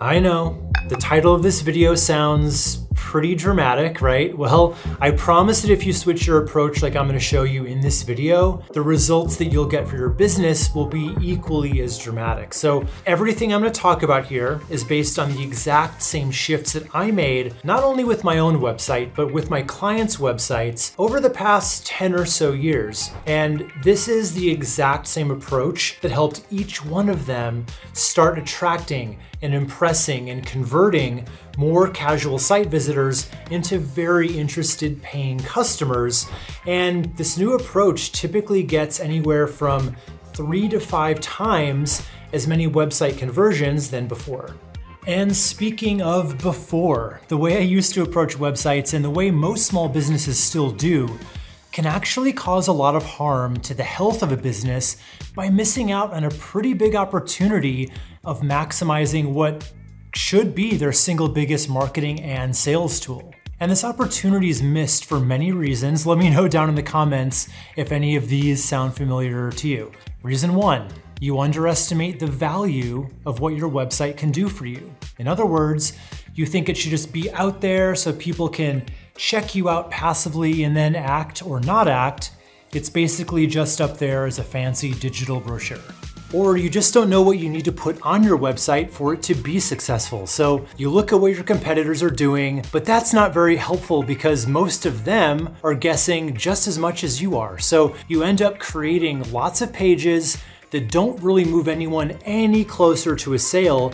I know, the title of this video sounds pretty dramatic, right? Well, I promise that if you switch your approach like I'm gonna show you in this video, the results that you'll get for your business will be equally as dramatic. So everything I'm gonna talk about here is based on the exact same shifts that I made, not only with my own website, but with my clients' websites over the past 10 or so years. And this is the exact same approach that helped each one of them start attracting and impressing and converting more casual site visitors into very interested paying customers. And this new approach typically gets anywhere from three to five times as many website conversions than before. And speaking of before, the way I used to approach websites and the way most small businesses still do can actually cause a lot of harm to the health of a business by missing out on a pretty big opportunity of maximizing what should be their single biggest marketing and sales tool. And this opportunity is missed for many reasons. Let me know down in the comments if any of these sound familiar to you. Reason one, you underestimate the value of what your website can do for you. In other words, you think it should just be out there so people can check you out passively and then act or not act. It's basically just up there as a fancy digital brochure or you just don't know what you need to put on your website for it to be successful. So you look at what your competitors are doing, but that's not very helpful because most of them are guessing just as much as you are. So you end up creating lots of pages that don't really move anyone any closer to a sale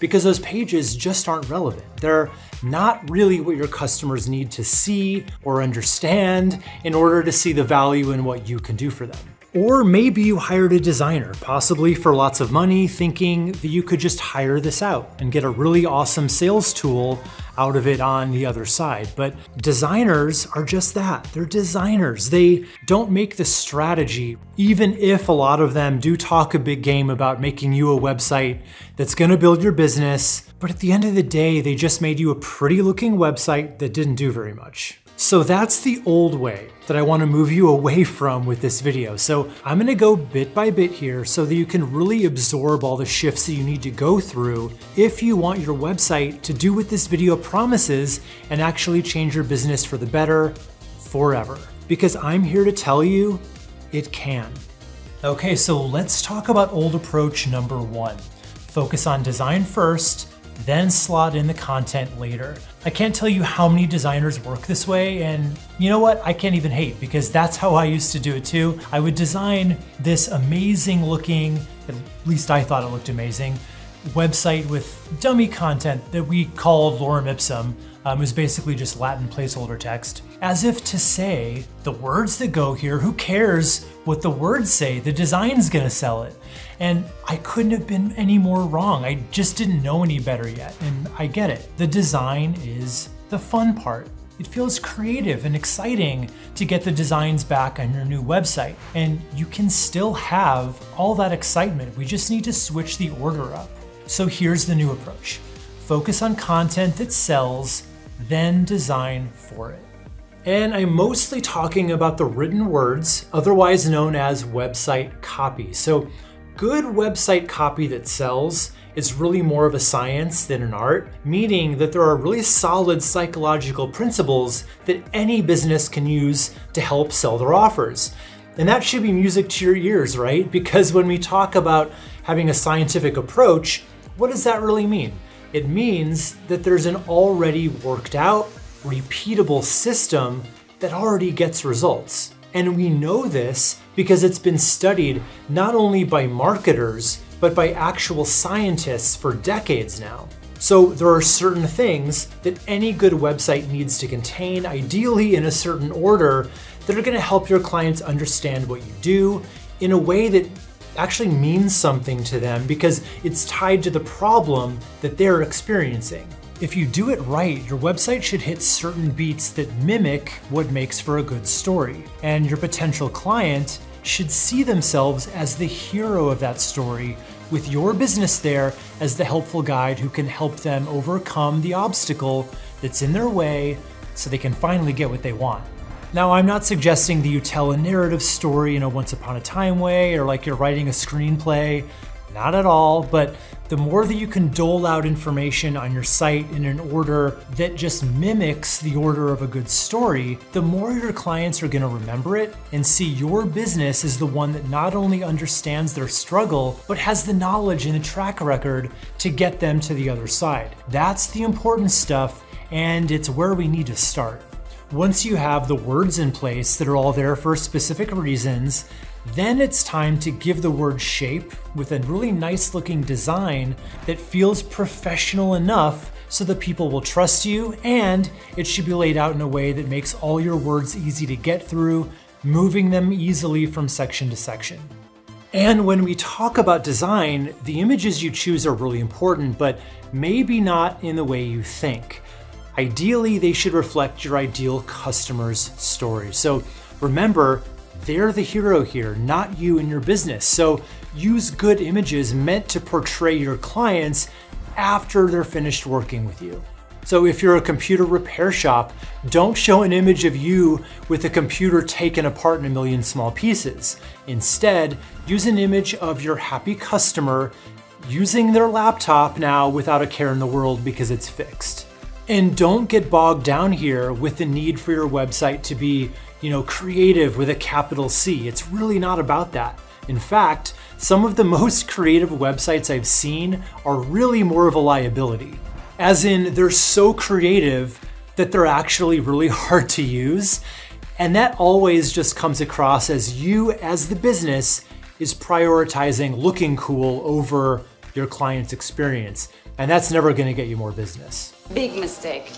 because those pages just aren't relevant. They're not really what your customers need to see or understand in order to see the value in what you can do for them. Or maybe you hired a designer, possibly for lots of money, thinking that you could just hire this out and get a really awesome sales tool out of it on the other side. But designers are just that. They're designers. They don't make the strategy, even if a lot of them do talk a big game about making you a website that's gonna build your business. But at the end of the day, they just made you a pretty looking website that didn't do very much. So that's the old way that I wanna move you away from with this video. So I'm gonna go bit by bit here so that you can really absorb all the shifts that you need to go through if you want your website to do what this video promises and actually change your business for the better forever. Because I'm here to tell you, it can. Okay, so let's talk about old approach number one. Focus on design first, then slot in the content later. I can't tell you how many designers work this way, and you know what? I can't even hate because that's how I used to do it too. I would design this amazing looking, at least I thought it looked amazing, website with dummy content that we called lorem ipsum. Um, was basically just Latin placeholder text. As if to say, the words that go here, who cares what the words say? The design's gonna sell it. And I couldn't have been any more wrong. I just didn't know any better yet. And I get it. The design is the fun part. It feels creative and exciting to get the designs back on your new website. And you can still have all that excitement. We just need to switch the order up. So here's the new approach focus on content that sells, then design for it. And I'm mostly talking about the written words, otherwise known as website copy. So good website copy that sells is really more of a science than an art, meaning that there are really solid psychological principles that any business can use to help sell their offers. And that should be music to your ears, right? Because when we talk about having a scientific approach, what does that really mean? It means that there's an already worked out, repeatable system that already gets results. And we know this because it's been studied not only by marketers, but by actual scientists for decades now. So there are certain things that any good website needs to contain, ideally in a certain order, that are gonna help your clients understand what you do in a way that actually means something to them because it's tied to the problem that they're experiencing. If you do it right, your website should hit certain beats that mimic what makes for a good story, and your potential client should see themselves as the hero of that story, with your business there as the helpful guide who can help them overcome the obstacle that's in their way so they can finally get what they want. Now, I'm not suggesting that you tell a narrative story in a once upon a time way or like you're writing a screenplay. not at all, but the more that you can dole out information on your site in an order that just mimics the order of a good story, the more your clients are gonna remember it and see your business as the one that not only understands their struggle, but has the knowledge and the track record to get them to the other side. That's the important stuff, and it's where we need to start. Once you have the words in place that are all there for specific reasons, then it's time to give the word shape with a really nice looking design that feels professional enough so that people will trust you and it should be laid out in a way that makes all your words easy to get through, moving them easily from section to section. And when we talk about design, the images you choose are really important, but maybe not in the way you think. Ideally, they should reflect your ideal customer's story. So remember, they're the hero here, not you and your business. So use good images meant to portray your clients after they're finished working with you. So if you're a computer repair shop, don't show an image of you with a computer taken apart in a million small pieces. Instead, use an image of your happy customer using their laptop now without a care in the world because it's fixed. And don't get bogged down here with the need for your website to be, you know, creative with a capital C. It's really not about that. In fact, some of the most creative websites I've seen are really more of a liability. As in, they're so creative that they're actually really hard to use. And that always just comes across as you, as the business, is prioritizing looking cool over your client's experience. And that's never gonna get you more business. Big mistake.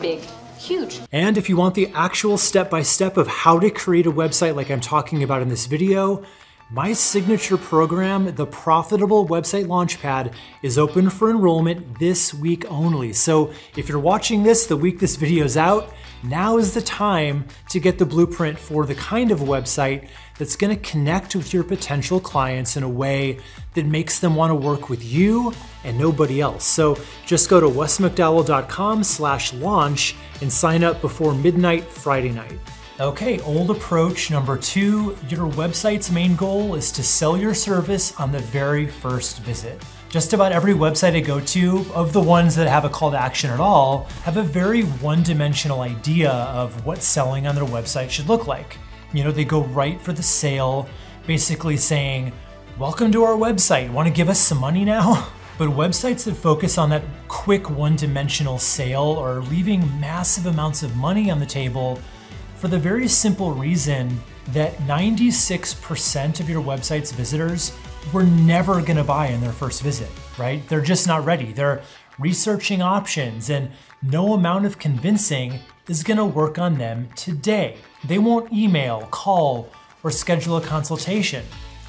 Big. Huge. And if you want the actual step-by-step of how to create a website like I'm talking about in this video, my signature program, the Profitable Website Launchpad, is open for enrollment this week only. So if you're watching this the week this video is out, now is the time to get the blueprint for the kind of website that's gonna connect with your potential clients in a way that makes them wanna work with you and nobody else. So just go to wesmcdowell.com slash launch and sign up before midnight Friday night. Okay, old approach number two, your website's main goal is to sell your service on the very first visit. Just about every website I go to, of the ones that have a call to action at all, have a very one-dimensional idea of what selling on their website should look like. You know, they go right for the sale, basically saying, welcome to our website, want to give us some money now? But websites that focus on that quick one-dimensional sale are leaving massive amounts of money on the table for the very simple reason that 96% of your website's visitors were never gonna buy in their first visit, right? They're just not ready. They're researching options and no amount of convincing is gonna work on them today. They won't email, call, or schedule a consultation.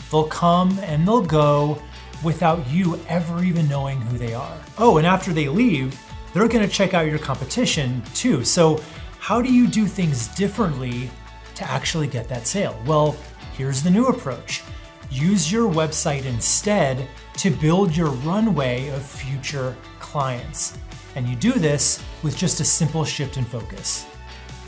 They'll come and they'll go without you ever even knowing who they are. Oh, and after they leave, they're gonna check out your competition too. So how do you do things differently to actually get that sale? Well, here's the new approach. Use your website instead to build your runway of future clients. And you do this with just a simple shift in focus.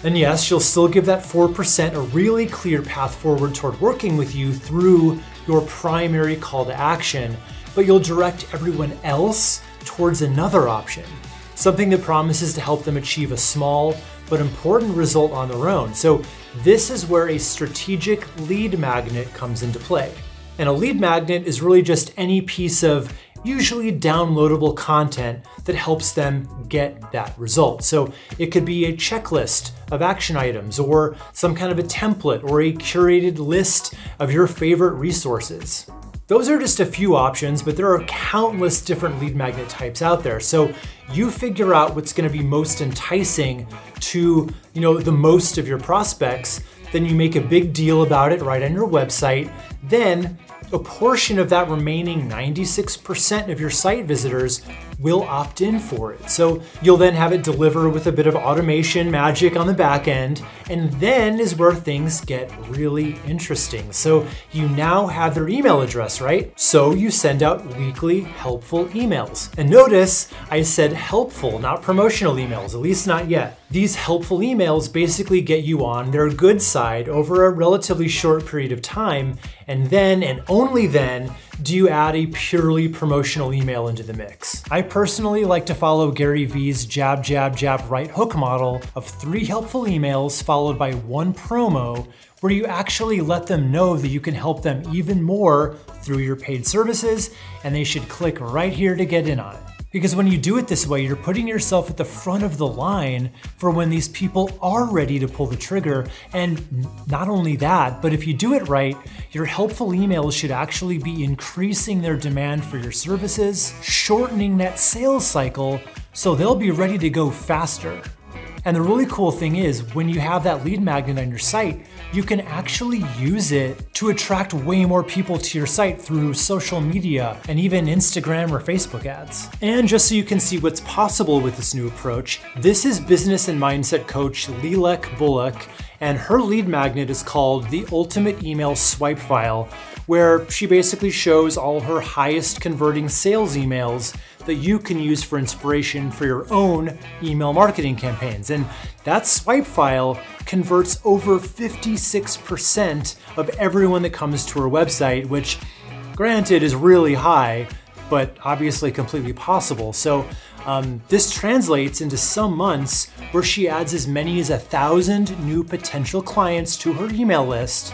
And yes, you'll still give that 4% a really clear path forward toward working with you through your primary call to action, but you'll direct everyone else towards another option, something that promises to help them achieve a small but important result on their own. So this is where a strategic lead magnet comes into play. And a lead magnet is really just any piece of usually downloadable content that helps them get that result. So it could be a checklist of action items or some kind of a template or a curated list of your favorite resources. Those are just a few options, but there are countless different lead magnet types out there. So you figure out what's gonna be most enticing to you know, the most of your prospects, then you make a big deal about it right on your website. Then a portion of that remaining 96% of your site visitors will opt in for it. So you'll then have it deliver with a bit of automation magic on the back end, and then is where things get really interesting. So you now have their email address, right? So you send out weekly helpful emails. And notice I said helpful, not promotional emails, at least not yet. These helpful emails basically get you on their good side over a relatively short period of time, and then and only then do you add a purely promotional email into the mix. I personally like to follow Gary Vee's jab, jab, jab, right hook model of three helpful emails followed by one promo where you actually let them know that you can help them even more through your paid services, and they should click right here to get in on it. Because when you do it this way, you're putting yourself at the front of the line for when these people are ready to pull the trigger. And not only that, but if you do it right, your helpful emails should actually be increasing their demand for your services, shortening that sales cycle so they'll be ready to go faster. And the really cool thing is, when you have that lead magnet on your site, you can actually use it to attract way more people to your site through social media and even Instagram or Facebook ads. And just so you can see what's possible with this new approach, this is business and mindset coach Lilek Bullock, and her lead magnet is called the Ultimate Email Swipe File, where she basically shows all her highest converting sales emails that you can use for inspiration for your own email marketing campaigns. And that swipe file converts over 56% of everyone that comes to her website, which granted is really high, but obviously completely possible. So um, this translates into some months where she adds as many as a thousand new potential clients to her email list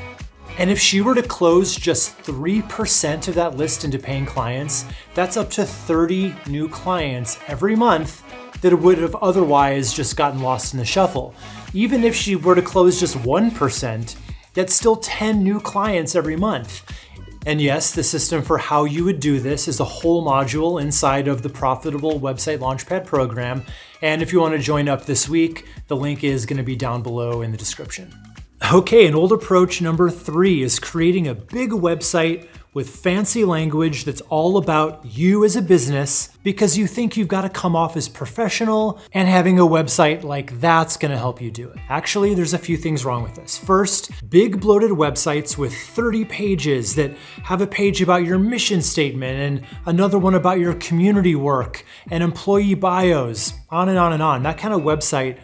and if she were to close just 3% of that list into paying clients, that's up to 30 new clients every month that would have otherwise just gotten lost in the shuffle. Even if she were to close just 1%, that's still 10 new clients every month. And yes, the system for how you would do this is a whole module inside of the Profitable Website Launchpad program. And if you want to join up this week, the link is going to be down below in the description. Okay, an old approach number three is creating a big website with fancy language that's all about you as a business because you think you've got to come off as professional and having a website like that's going to help you do it. Actually, there's a few things wrong with this. First, big bloated websites with 30 pages that have a page about your mission statement and another one about your community work and employee bios, on and on and on. That kind of website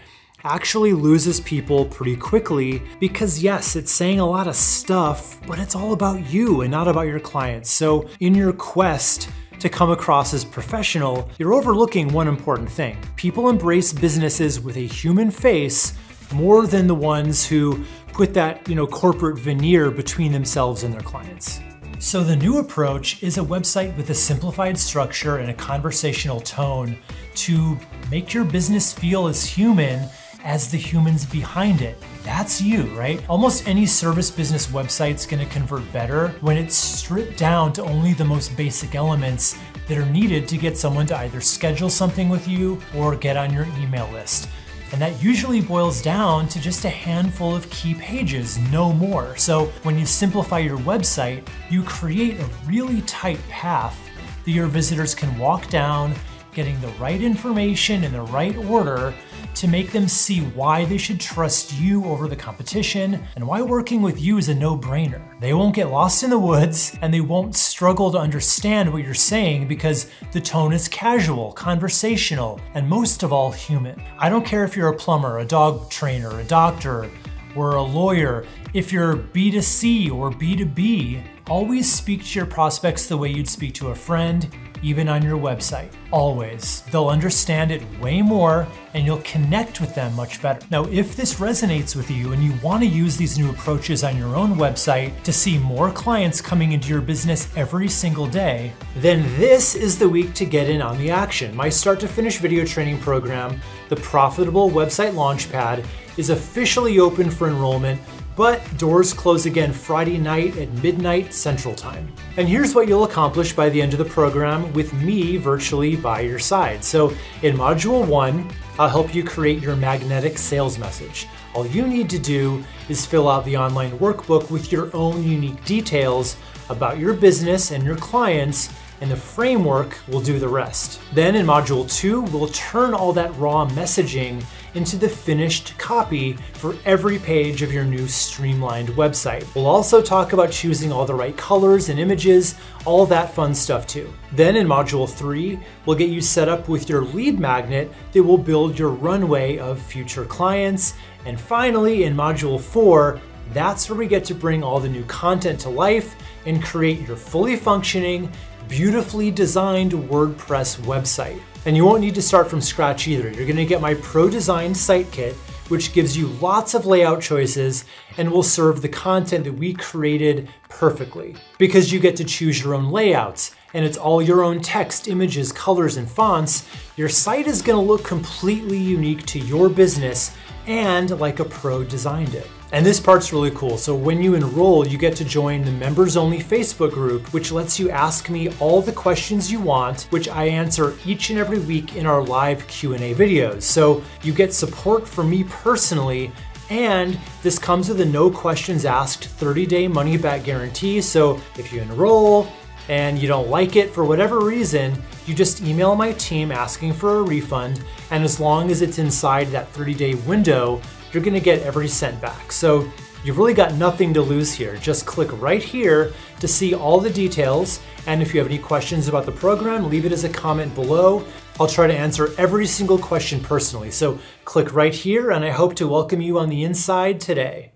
actually loses people pretty quickly because, yes, it's saying a lot of stuff, but it's all about you and not about your clients. So, in your quest, to come across as professional, you're overlooking one important thing. People embrace businesses with a human face more than the ones who put that, you know, corporate veneer between themselves and their clients. So the new approach is a website with a simplified structure and a conversational tone to make your business feel as human as the humans behind it. That's you, right? Almost any service business website's gonna convert better when it's stripped down to only the most basic elements that are needed to get someone to either schedule something with you or get on your email list. And that usually boils down to just a handful of key pages, no more. So when you simplify your website, you create a really tight path that your visitors can walk down, getting the right information in the right order to make them see why they should trust you over the competition and why working with you is a no brainer. They won't get lost in the woods and they won't struggle to understand what you're saying because the tone is casual, conversational, and most of all, human. I don't care if you're a plumber, a dog trainer, a doctor, or a lawyer, if you're B2C or B2B, always speak to your prospects the way you'd speak to a friend, even on your website. Always. They'll understand it way more and you'll connect with them much better. Now, if this resonates with you and you want to use these new approaches on your own website to see more clients coming into your business every single day, then this is the week to get in on the action. My start to finish video training program, the Profitable Website Launchpad, is officially open for enrollment but doors close again Friday night at midnight Central Time. And here's what you'll accomplish by the end of the program with me virtually by your side. So, in Module 1, I'll help you create your magnetic sales message. All you need to do is fill out the online workbook with your own unique details about your business and your clients and the framework will do the rest. Then in Module 2, we'll turn all that raw messaging into the finished copy for every page of your new streamlined website. We'll also talk about choosing all the right colors and images, all that fun stuff too. Then in Module 3, we'll get you set up with your lead magnet that will build your runway of future clients. And finally, in Module 4, that's where we get to bring all the new content to life and create your fully functioning, beautifully designed WordPress website. And you won't need to start from scratch either. You're gonna get my pro designed site kit, which gives you lots of layout choices and will serve the content that we created perfectly. Because you get to choose your own layouts, and it's all your own text, images, colors, and fonts, your site is gonna look completely unique to your business and like a pro designed it. And this part's really cool. So when you enroll, you get to join the members only Facebook group, which lets you ask me all the questions you want, which I answer each and every week in our live Q&A videos. So you get support from me personally and this comes with a no questions asked 30 day money back guarantee. So if you enroll and you don't like it for whatever reason, you just email my team asking for a refund. And as long as it's inside that 30 day window, you're gonna get every cent back. So you've really got nothing to lose here. Just click right here to see all the details. And if you have any questions about the program, leave it as a comment below. I'll try to answer every single question personally. So click right here, and I hope to welcome you on the inside today.